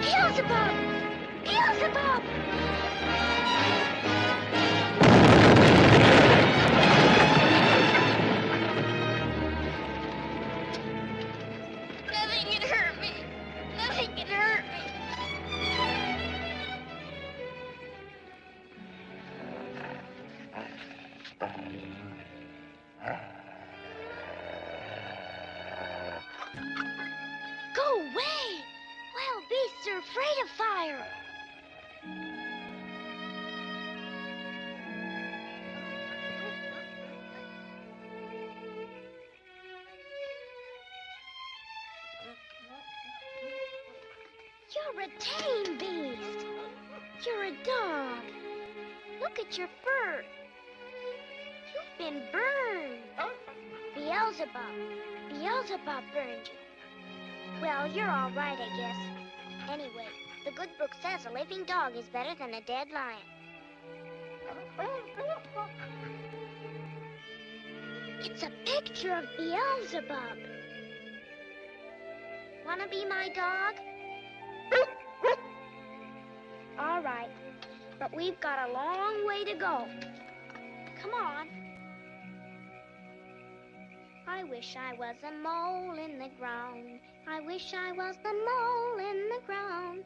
Beelzebub! Beelzebub! Nothing can hurt me. Go away! Wild beasts are afraid of fire. You're a tame beast. You're a dog. Look at your fur. You've been burned. Beelzebub. Beelzebub burned you. Well, you're all right, I guess. Anyway, the good book says a living dog is better than a dead lion. It's a picture of Beelzebub. Wanna be my dog? Right, but we've got a long way to go. Come on. I wish I was a mole in the ground. I wish I was the mole in the ground.